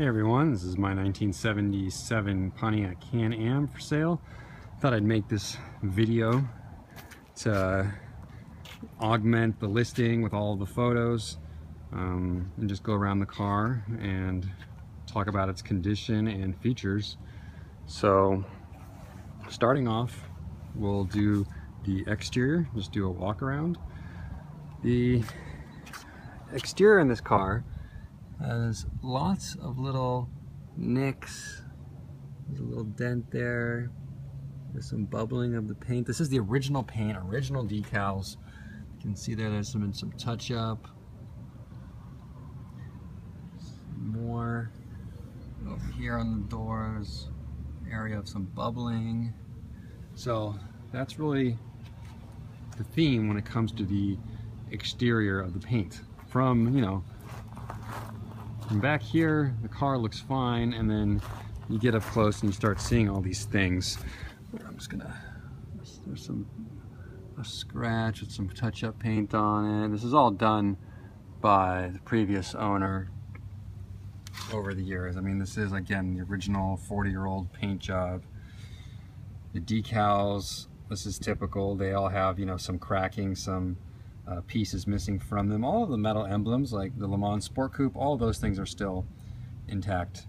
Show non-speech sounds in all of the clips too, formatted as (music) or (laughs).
Hey everyone, this is my 1977 Pontiac Can-Am for sale. Thought I'd make this video to augment the listing with all the photos um, and just go around the car and talk about its condition and features. So starting off, we'll do the exterior, just do a walk around. The exterior in this car has lots of little nicks. There's a little dent there. There's some bubbling of the paint. This is the original paint, original decals. You can see there, there's been some touch up. Some more over here on the doors, area of some bubbling. So that's really the theme when it comes to the exterior of the paint. From, you know, back here, the car looks fine, and then you get up close and you start seeing all these things. I'm just gonna, there's some, a scratch with some touch-up paint on it. This is all done by the previous owner over the years. I mean, this is, again, the original 40-year-old paint job. The decals, this is typical. They all have, you know, some cracking, some uh, pieces missing from them. All of the metal emblems, like the Le Mans Sport Coupe, all those things are still intact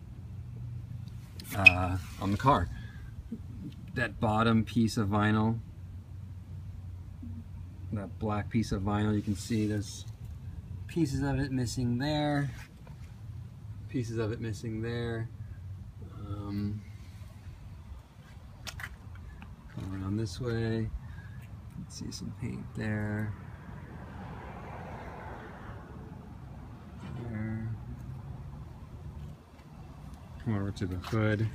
uh, on the car. That bottom piece of vinyl, that black piece of vinyl, you can see there's pieces of it missing there, pieces of it missing there. Um, around this way, see some paint there. Come over to the hood.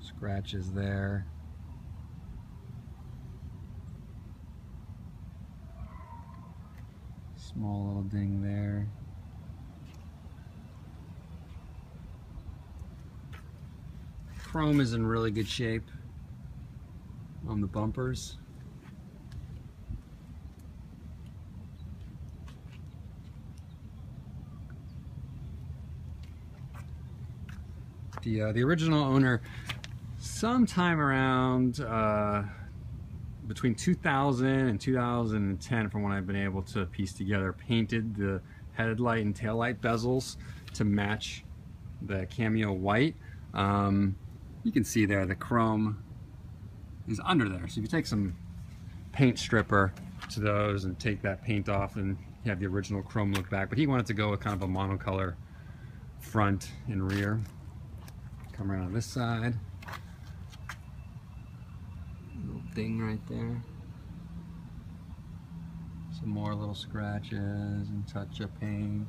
Scratches there. Small little ding there. Chrome is in really good shape on the bumpers. The, uh, the original owner, sometime around uh, between 2000 and 2010, from what I've been able to piece together, painted the headlight and taillight bezels to match the cameo white. Um, you can see there the chrome is under there. So if you take some paint stripper to those and take that paint off and you have the original chrome look back, but he wanted to go with kind of a monocolor front and rear. Come around on this side. Little ding right there. Some more little scratches and touch-up paint.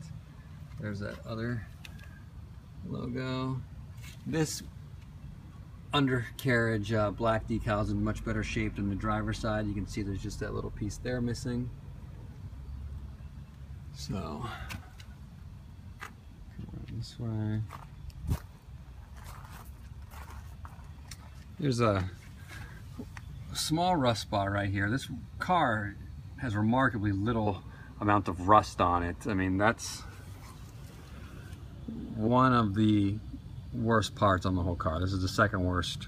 There's that other logo. This undercarriage uh, black decals in much better shape than the driver's side. You can see there's just that little piece there missing. So, this way. There's a small rust spot right here. This car has remarkably little amount of rust on it. I mean, that's one of the worst parts on the whole car. This is the second worst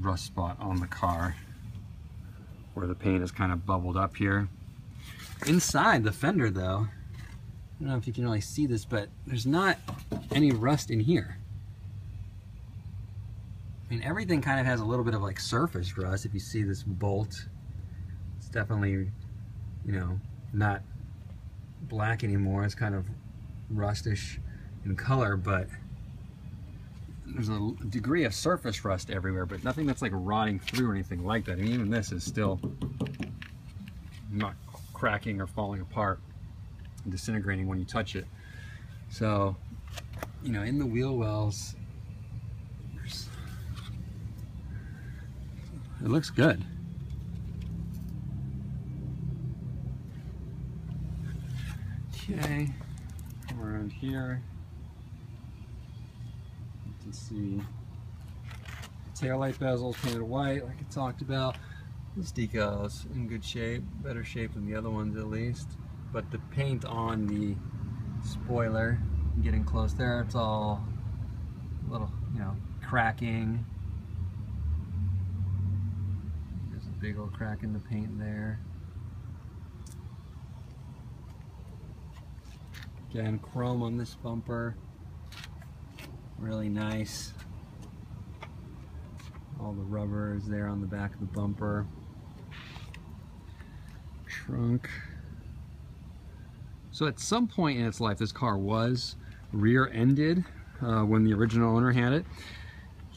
rust spot on the car where the paint is kind of bubbled up here. Inside the fender though, I don't know if you can really see this, but there's not any rust in here. I mean, everything kind of has a little bit of like surface rust. If you see this bolt, it's definitely, you know, not black anymore. It's kind of rustish in color, but there's a degree of surface rust everywhere, but nothing that's like rotting through or anything like that. I mean, even this is still not cracking or falling apart disintegrating when you touch it. So, you know, in the wheel wells, It looks good. Okay, around here, you can see tail light bezels painted white, like I talked about. This decal is in good shape, better shape than the other ones at least. But the paint on the spoiler Getting close there, it's all a little, you know, cracking. There's a big old crack in the paint there. Again, chrome on this bumper. Really nice. All the rubber is there on the back of the bumper. Trunk. So at some point in its life, this car was rear-ended uh, when the original owner had it.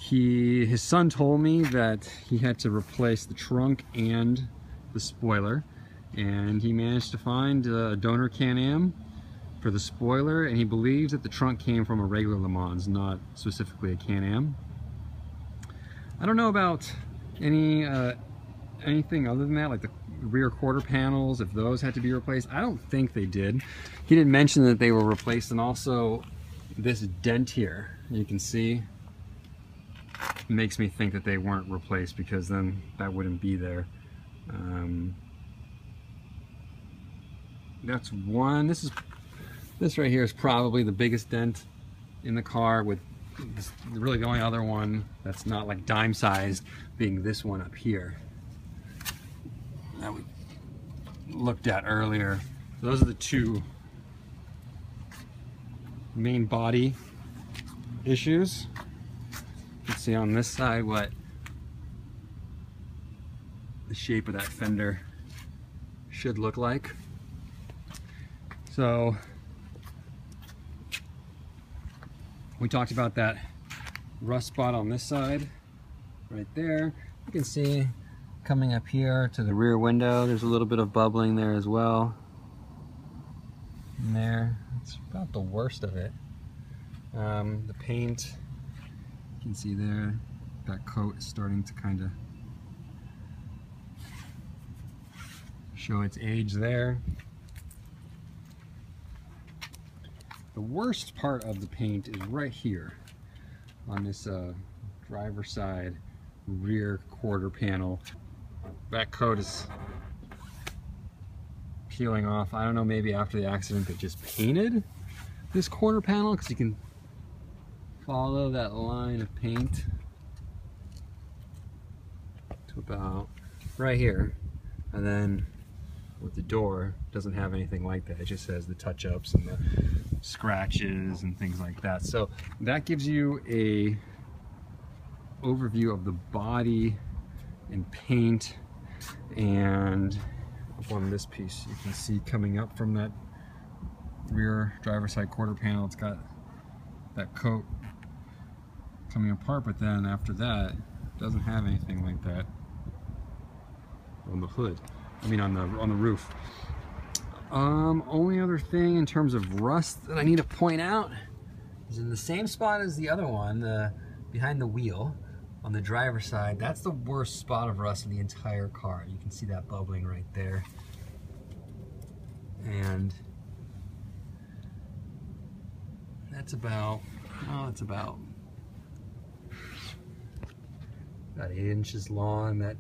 He, his son told me that he had to replace the trunk and the spoiler, and he managed to find a donor Can-Am for the spoiler, and he believes that the trunk came from a regular Le Mans, not specifically a Can-Am. I don't know about any uh, anything other than that, like the rear quarter panels, if those had to be replaced. I don't think they did. He didn't mention that they were replaced, and also this dent here, you can see, makes me think that they weren't replaced because then that wouldn't be there. Um, that's one. This is this right here is probably the biggest dent in the car with this, really the only other one that's not like dime sized being this one up here that we looked at earlier. those are the two main body issues. You can see on this side what the shape of that fender should look like. So We talked about that rust spot on this side, right there. You can see coming up here to the rear window, there's a little bit of bubbling there as well. In there, it's about the worst of it. Um, the paint, can see there, that coat is starting to kind of show its age there. The worst part of the paint is right here on this uh, driver side rear quarter panel. That coat is peeling off. I don't know, maybe after the accident they just painted this quarter panel because you can follow that line of paint to about right here. And then with the door doesn't have anything like that. It just has the touch-ups and the scratches and things like that. So that gives you a overview of the body and paint and on this piece. You can see coming up from that rear driver side quarter panel it's got that coat coming apart but then after that it doesn't have anything like that on the hood I mean on the on the roof um, only other thing in terms of rust that I need to point out is in the same spot as the other one, the behind the wheel on the driver's side. That's the worst spot of rust in the entire car. You can see that bubbling right there. And that's about, oh, it's about about eight inches long, that,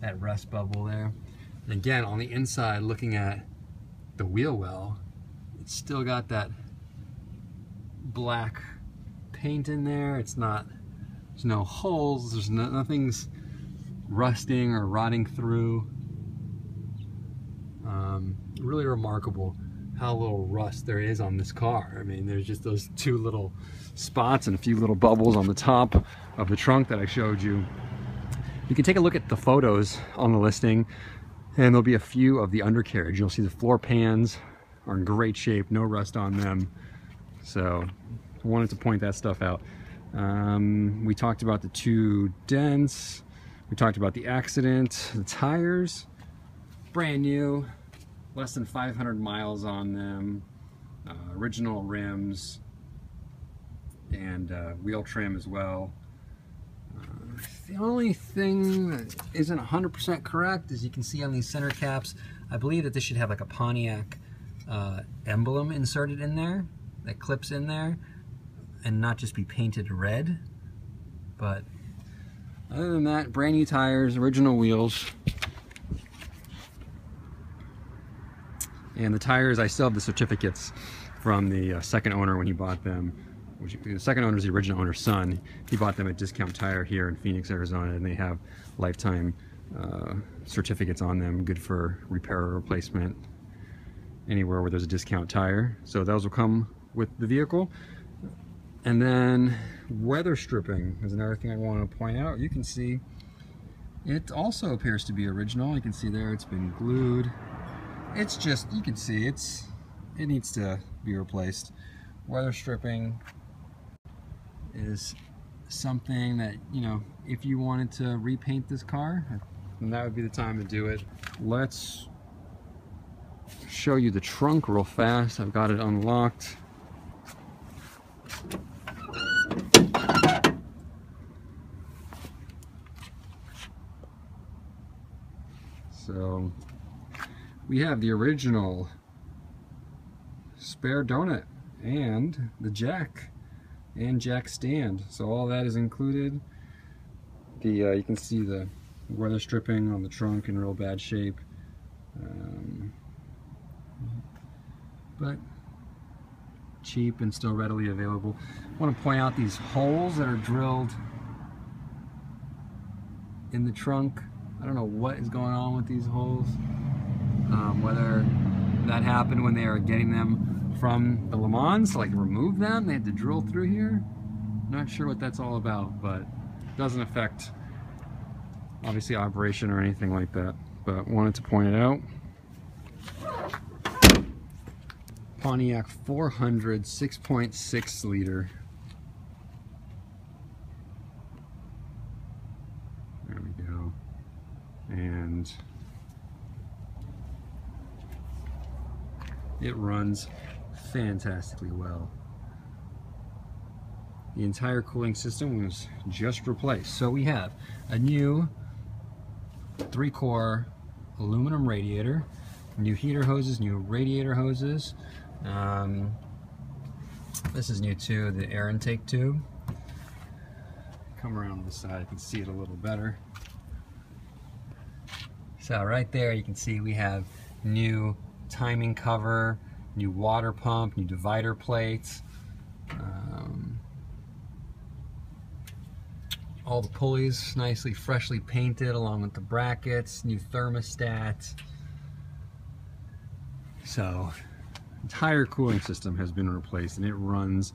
that rust bubble there. And again, on the inside, looking at the wheel well, it's still got that black paint in there. It's not, there's no holes, there's no, nothing's rusting or rotting through. Um, really remarkable how little rust there is on this car. I mean, there's just those two little spots and a few little bubbles on the top of the trunk that I showed you. You can take a look at the photos on the listing. And there'll be a few of the undercarriage. You'll see the floor pans are in great shape, no rust on them. So I wanted to point that stuff out. Um, we talked about the two dents. We talked about the accident, the tires, brand new, less than 500 miles on them, uh, original rims, and uh, wheel trim as well. The only thing that isn't 100% correct, as you can see on these center caps, I believe that this should have like a Pontiac uh, emblem inserted in there that clips in there and not just be painted red. But other than that, brand new tires, original wheels. And the tires, I still have the certificates from the uh, second owner when he bought them. Which, the second owner is the original owner's son. He bought them at Discount Tire here in Phoenix, Arizona, and they have lifetime uh, certificates on them, good for repair or replacement anywhere where there's a discount tire. So those will come with the vehicle. And then weather stripping is another thing I want to point out. You can see it also appears to be original. You can see there it's been glued. It's just, you can see it's, it needs to be replaced. Weather stripping is something that, you know, if you wanted to repaint this car, then that would be the time to do it. Let's show you the trunk real fast. I've got it unlocked. So we have the original spare donut and the jack and jack stand. So all that is included. The uh, you can see the weather stripping on the trunk in real bad shape. Um, but cheap and still readily available. I want to point out these holes that are drilled in the trunk. I don't know what is going on with these holes. Um, whether that happened when they were getting them from the Le Mans, like remove them, they had to drill through here. Not sure what that's all about, but doesn't affect obviously operation or anything like that. But wanted to point it out. Pontiac 400 6.6 liter. There we go. And it runs fantastically well. The entire cooling system was just replaced. So we have a new three core aluminum radiator, new heater hoses, new radiator hoses, um, this is new too, the air intake tube. Come around the side, you can see it a little better. So right there you can see we have new timing cover, new water pump, new divider plates. Um, all the pulleys nicely freshly painted along with the brackets, new thermostat. So entire cooling system has been replaced and it runs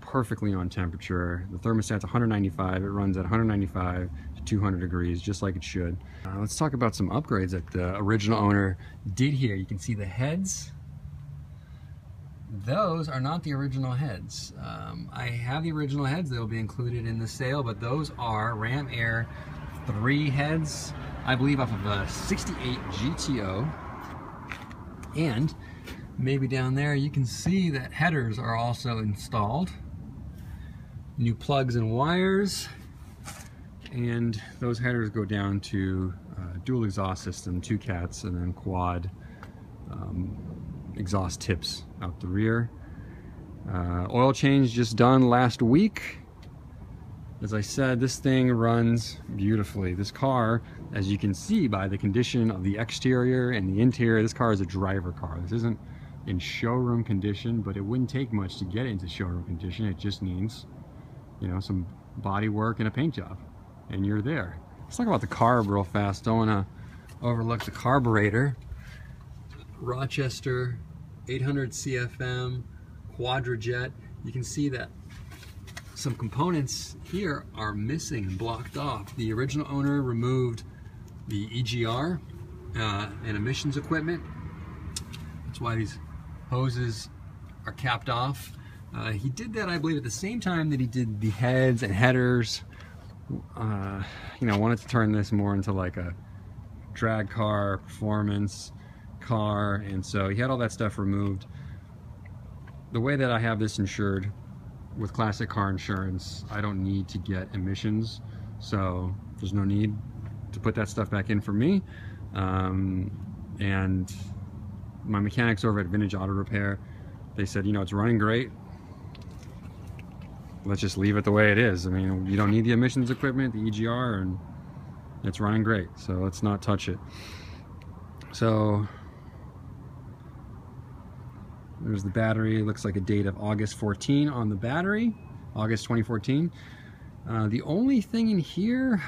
perfectly on temperature. The thermostat's 195, it runs at 195 to 200 degrees, just like it should. Uh, let's talk about some upgrades that the original owner did here. You can see the heads. Those are not the original heads. Um, I have the original heads, they'll be included in the sale, but those are Ram Air 3 heads, I believe off of a 68 GTO. And maybe down there you can see that headers are also installed new plugs and wires and those headers go down to uh, dual exhaust system two cats and then quad um, exhaust tips out the rear. Uh, oil change just done last week. As I said this thing runs beautifully. This car as you can see by the condition of the exterior and the interior this car is a driver car. This isn't in showroom condition, but it wouldn't take much to get into showroom condition. It just needs, you know, some body work and a paint job, and you're there. Let's talk about the carb real fast. Don't want to overlook the carburetor. Rochester 800 CFM Quadrajet. You can see that some components here are missing and blocked off. The original owner removed the EGR uh, and emissions equipment. That's why these hoses are capped off. Uh, he did that, I believe, at the same time that he did the heads and headers. Uh, you know, wanted to turn this more into like a drag car, performance car, and so he had all that stuff removed. The way that I have this insured with classic car insurance, I don't need to get emissions, so there's no need to put that stuff back in for me. Um, and my mechanics over at Vintage Auto Repair, they said, you know, it's running great. Let's just leave it the way it is. I mean, you don't need the emissions equipment, the EGR, and it's running great. So let's not touch it. So There's the battery. Looks like a date of August 14 on the battery, August 2014. Uh, the only thing in here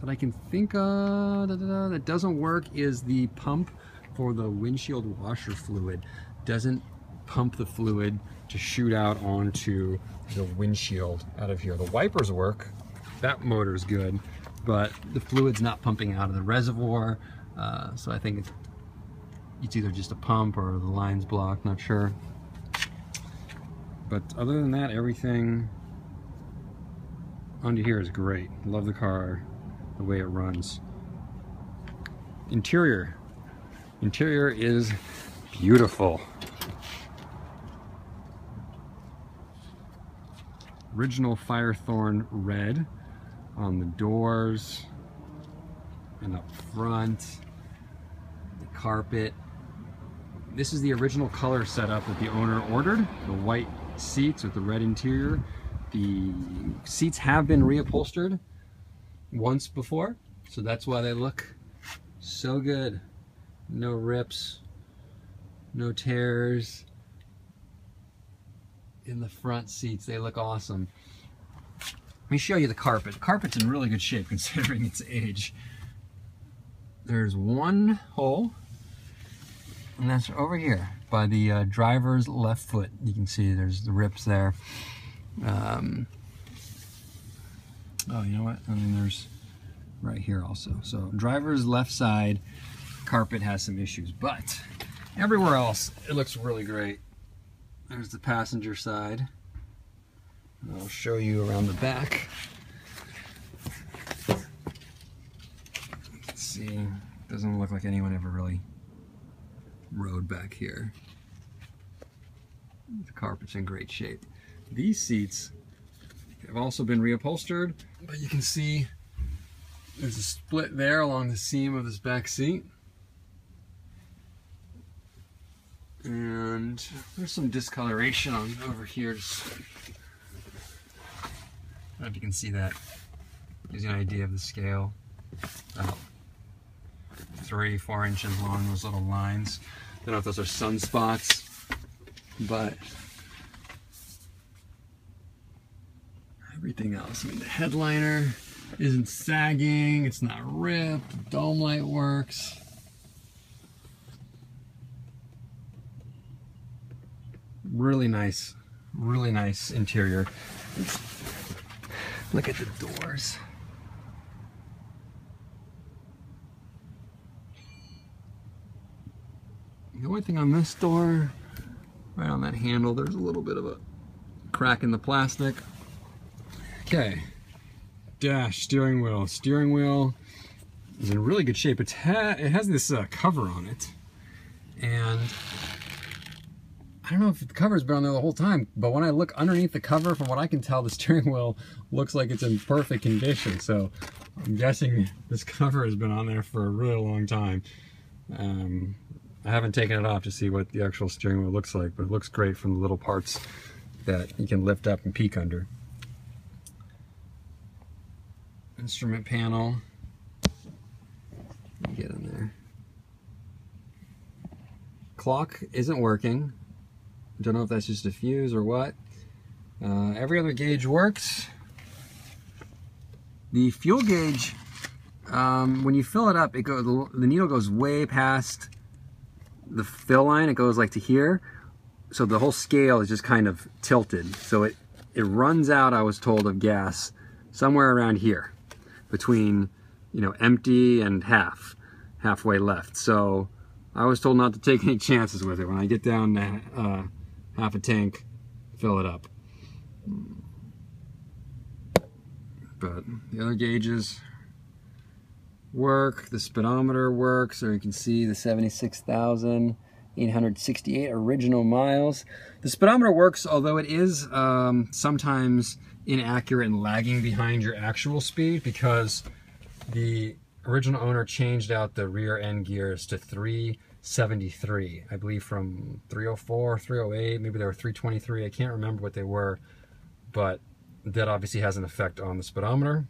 that I can think of da, da, da, that doesn't work is the pump for the windshield washer fluid. Doesn't pump the fluid to shoot out onto the windshield out of here. The wipers work. That motor is good, but the fluid's not pumping out of the reservoir. Uh, so I think it's either just a pump or the line's blocked, not sure. But other than that, everything under here is great. Love the car, the way it runs. Interior. Interior is beautiful. Original Firethorn red on the doors and up front. The carpet. This is the original color setup that the owner ordered. The white seats with the red interior. The seats have been reupholstered once before, so that's why they look so good. No rips, no tears in the front seats. They look awesome. Let me show you the carpet. The carpet's in really good shape (laughs) considering its age. There's one hole, and that's over here by the uh, driver's left foot. You can see there's the rips there. Um, oh, you know what? I mean, there's right here also. So driver's left side carpet has some issues, but everywhere else it looks really great. There's the passenger side. I'll show you around the back. Let's see, doesn't look like anyone ever really rode back here. The carpet's in great shape. These seats have also been reupholstered, but you can see there's a split there along the seam of this back seat. And there's some discoloration on over here. Just, I don't know if you can see that. Gives you an idea of the scale. About three, four inches long, those little lines. I don't know if those are sunspots, but everything else. I mean, the headliner isn't sagging, it's not ripped, the dome light works. Really nice, really nice interior. Look at the doors. The only thing on this door, right on that handle, there's a little bit of a crack in the plastic. Okay, dash, steering wheel. Steering wheel is in really good shape. It's ha it has this uh, cover on it. And I don't know if the cover's been on there the whole time, but when I look underneath the cover, from what I can tell, the (laughs) steering wheel looks like it's in perfect condition. So I'm guessing this cover has been on there for a really long time. Um, I haven't taken it off to see what the actual steering wheel looks like, but it looks great from the little parts that you can lift up and peek under. Instrument panel. Get in there. Clock isn't working. Don't know if that's just a fuse or what. Uh, every other gauge works. The fuel gauge, um, when you fill it up, it goes, the needle goes way past the fill line. It goes like to here. So the whole scale is just kind of tilted. So it, it runs out, I was told, of gas somewhere around here between, you know, empty and half, halfway left. So I was told not to take any (laughs) chances with it. When I get down to uh, half a tank, fill it up. But the other gauges work, the speedometer works, so you can see the 76,868 original miles. The speedometer works, although it is um, sometimes inaccurate and lagging behind your actual speed because the original owner changed out the rear end gears to 3 73, I believe from 304, 308, maybe they were 323. I can't remember what they were, but that obviously has an effect on the speedometer.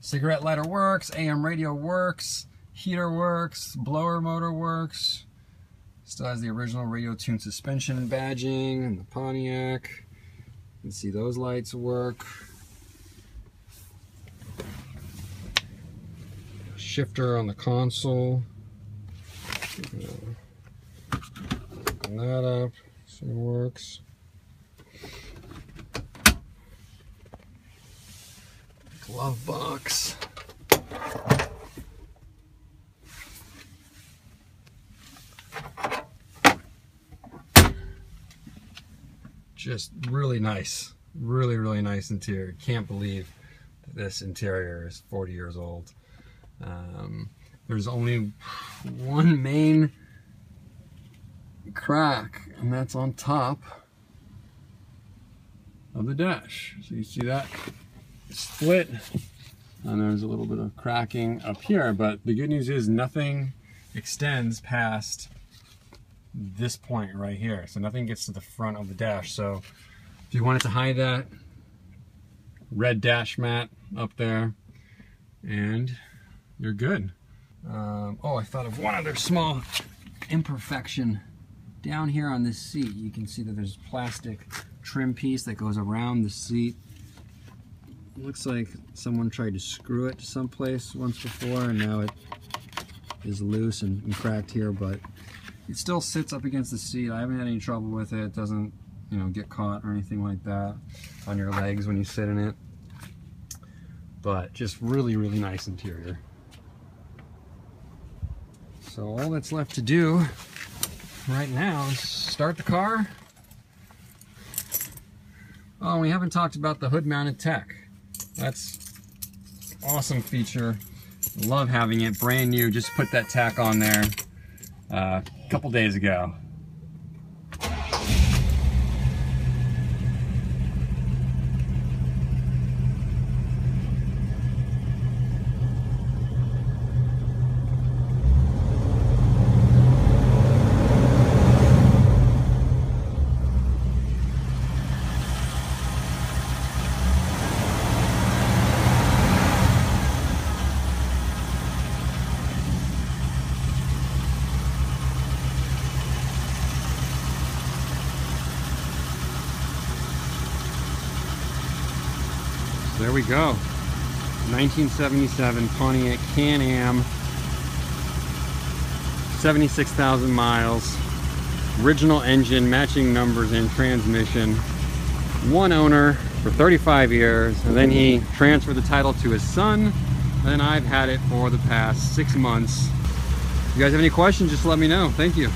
Cigarette lighter works, AM radio works, heater works, blower motor works. Still has the original radial tune suspension badging and the Pontiac. You can see those lights work. Shifter on the console. Open that up, see if it works. Glove box. Just really nice, really, really nice interior. Can't believe this interior is 40 years old. Um, there's only one main crack, and that's on top of the dash. So you see that split, and there's a little bit of cracking up here, but the good news is nothing extends past this point right here. So nothing gets to the front of the dash. So if you wanted to hide that, red dash mat up there, and you're good. Um, oh, I thought of one other small imperfection. Down here on this seat, you can see that there's a plastic trim piece that goes around the seat. Looks like someone tried to screw it to someplace once before and now it is loose and, and cracked here, but it still sits up against the seat. I haven't had any trouble with it. It doesn't, you know, get caught or anything like that on your legs when you sit in it. But just really, really nice interior. So all that's left to do right now is start the car. Oh, we haven't talked about the hood mounted tach. That's awesome feature. Love having it, brand new. Just put that tach on there uh, a couple days ago. We go. 1977 Pontiac Can-Am. 76,000 miles. Original engine, matching numbers and transmission. One owner for 35 years. And then he transferred the title to his son. Then I've had it for the past six months. If you guys have any questions, just let me know. Thank you.